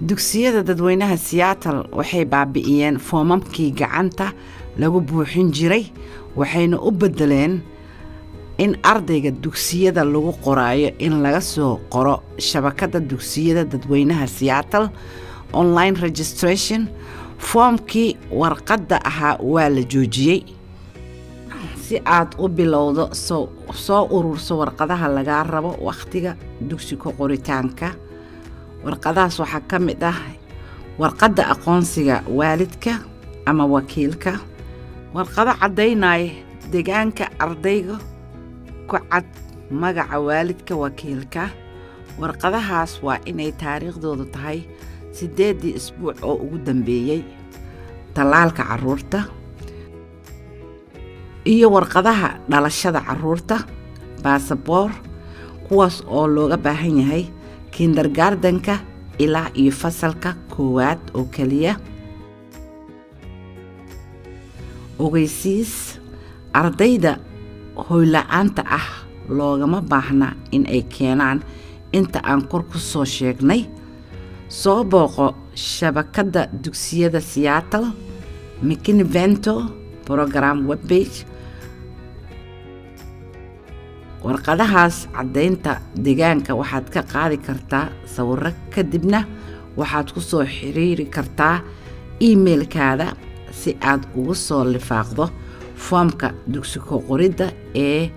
dugsiyada dadweynaha siyaatal waxay baabi'iyeen foomamkii gacanta lagu buuxin jiray waxayna u beddeleen in ardayga dugsiyada lagu qoraayo in laga soo qoro shabakadda dugsiyada dadweynaha siyaatal online registration. Foomkii warqadda ahaa waa la joojiyey. Si aad u bilowdo soo ururso warqadaha lagaa rabo wakhtiga dugsiga qoritaanka warqadahaas waxaa ka mid ah warqadda aqoonsiga waalidka ama wakiilka warqado caddaynaya deegaanka ardayga ku cad magaca waalidka wakiilka. Warqadahaas waa inay taariikhdoodu tahay siddeeddii isbuuc oo ugu dambeeyey tallaalka carruurta iyo warqadaha dhalashada carruurta baasaboor kuwaas oo looga baahan yahay kindergardenka ilaa iyo fasalka koowaad oo keliya. Ogeysiis ardayda hoyla-aanta ah loogama baahna in ay keenaan inta aan kor ku soo sheegnay. Soo booqo shabakadda dugsiyada siyaatal mckinvento program webbage warqadahaas caddaynta deegaanka waxaad ka qaadi kartaa sawirro kadibna waxaad ku soo xiriiri kartaa iimeilkaada si aad ugu soo lifaaqdo foomka dugsigo qoridda ee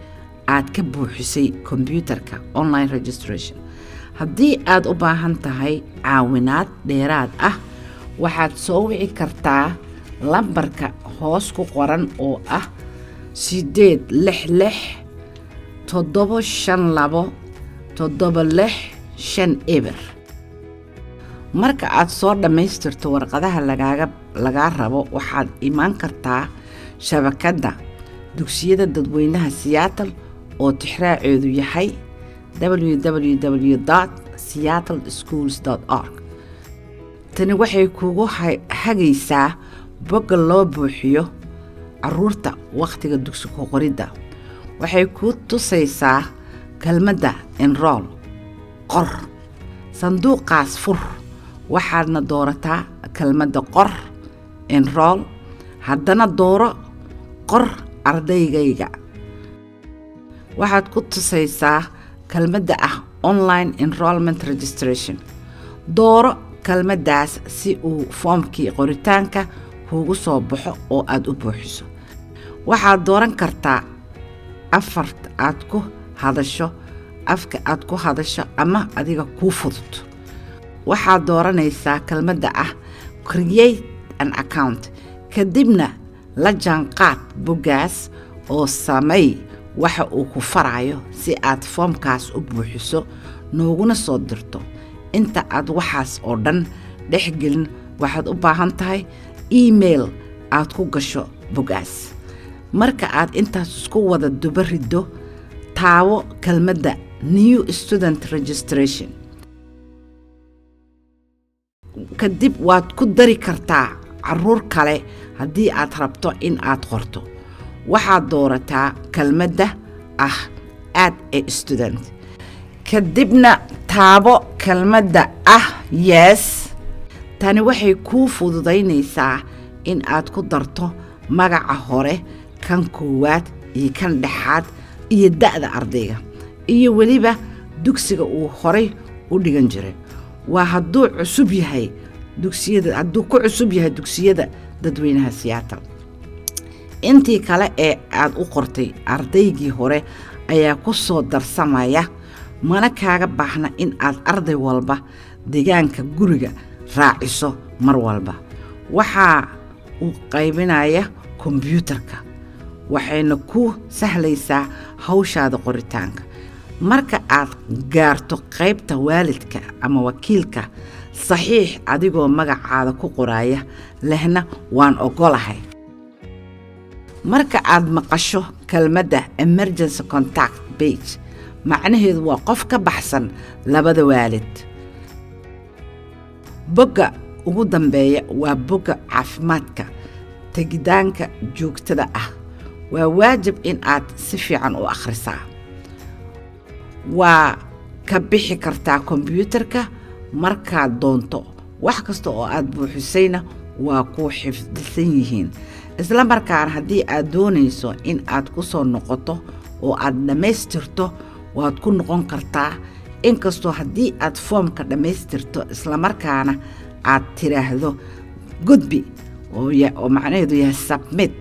aad ka buuxisay kombyuutarka online registration. Haddii aad u baahan tahay caawinaad dheeraad ah waxaad soo wici kartaa lambarka hoos ku qoran oo ah siddeed lix lix toddobo shan labo toddoba lix shan eber. Marka aad soo dhammaystirto warqadaha lagaaga lagaa rabo waxaad imaan kartaa shabakadda dugsiyada dadweynaha siyaatal oo tixraaceedu yahay www seattle schools org. Tani waxay kugu hagaysaa bogga loo buuxiyo carruurta wakhtiga dugsiga qoridda waxay kuu tusaysaa kelmadda enrool qor. Sanduuqaas fur. Waxaadna doorataa kelmadda qor enrool haddana dooro qor ardaygayga. Waxaad ku tusaysaa kelmadda ah online enrollment registration. Dooro kelmaddaas si uu foomkii qoritaanka kuugu soo baxo oo aad u buuxiso. Waxaad dooran kartaa afarta aad ku hadasho afka aad ku hadasho ama adiga kuu fudud. Waxaad dooranaysaa kelmadda ah create an account. Kadibna la jaanqaad boggaas oo samay waxa uu ku farayo si aad foomkaas u buuxiso nooguna soo dirto. Inta aad waxaas oo dhan dhex gelin waxaad u baahan tahay email aad ku gasho boggaas marka aad intaas isku wada duba riddo taawo kelmadda new student registration. Kadib waad ku dari kartaa carruur kale haddii aad rabto in aad qorto. Waxaad doorataa kelmadda ah aad e student. Kadibna taabo kelmadda ah yes. Tani waxay kuu fududaynaysaa in aad ku darto magaca hore kan koowaad iyo kan dhexaad iyo da'da ardayga. Iyo weliba dugsiga uu horay u dhigan jiray. Waa hadduu cusub yahay dugsiyada hadduu ku cusub yahay dugsiyada dadweynaha siyaatal intii kale ee aad u qortay ardaygii hore ayaa ku soo darsamaya mana kaaga baahna in aad arday walba deegaanka guriga raaciso mar walba. Waxaa uu qaybinaya kombyuutarka waxayna ku sahlaysaa hawshaada qoritaanka. Marka aad gaarto qaybta waalidka ama wakiilka saxiix adigoo magacaada ku qoraya lehna waan oggolahay. Marka aad maqasho kelmadda emergency contact bage macnaheedu waa qof ka baxsan labada waalid. Bogga ugu dambeeya waa bogga caafimaadka tegitaanka joogtada ah waa waajib in aad si fiican u akhrisaa. Waa ka bixi kartaa kombyuutarka markaad doonto. Wax kasta oo aad buuxisayna waa kuu xifdisan yihiin. Isla markaana haddii aad doonayso in aad ku soo noqoto oo aad dhammaystirto waad ku noqon kartaa. Inkastoo haddii aad foomka dhammaystirto islamarkaana aad tiraahdo gudbi oo macnaheedu yahay sabmid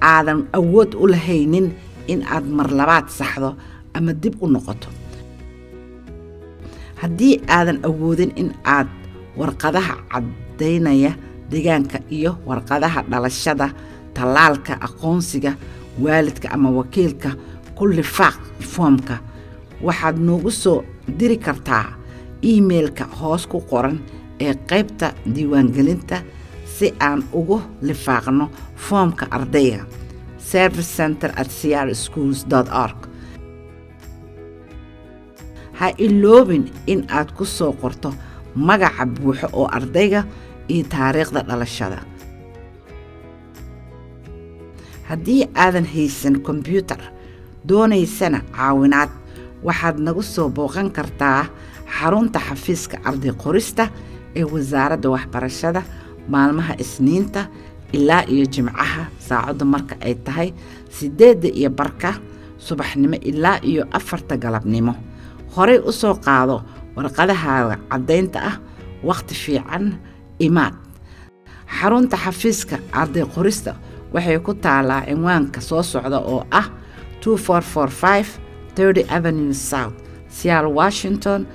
aadan awood u lahaynin in aad mar labaad saxdo ama dib u noqoto. Haddii aadan awoodin in aad warqadaha caddaynaya deegaanka iyo warqadaha dhalashada tallaalka aqoonsiga waalidka ama wakiilka ku lifaaq foomka waxaad noogu soo diri kartaa iimeilka hoos ku qoran ee qaybta diiwaangelinta si aan ugu lifaaqno foomka ardayga service center at cr schools org. Ha iloobin in aad ku soo qorto magaca buuxo oo ardayga iyo taariikhda dhalashada. Haddii aadan haysan kombyuutar doonaysana caawinaad. Waxaad nagu soo booqan kartaa xarunta xafiiska arday qorista ee wasaaradda waxbarashada maalmaha isniinta ilaa iyo jimcaha saacaddu marka ay tahay siddeedda iyo barka subaxnimo ilaa iyo afarta galabnimo. Horay u soo qaado warqadahaaga caddaynta ah wakhti fiican imaad. Xarunta xafiiska arday qorista waxay ku taalaa cinwaanka soo socda oo ah avenue south seattle washington